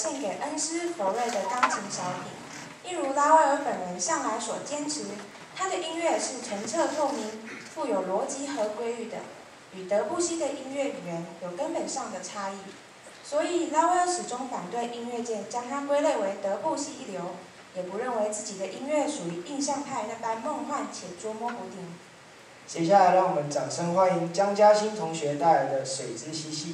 献给恩师弗瑞的钢琴小品，一如拉威尔本人向来所坚持，他的音乐是澄澈透明、富有逻辑和规律的，与德布西的音乐语言有根本上的差异。所以拉威尔始终反对音乐界将他归类为德布西一流，也不认为自己的音乐属于印象派那般梦幻且捉摸不定。接下来让我们掌声欢迎江嘉欣同学带来的《水之嬉戏》。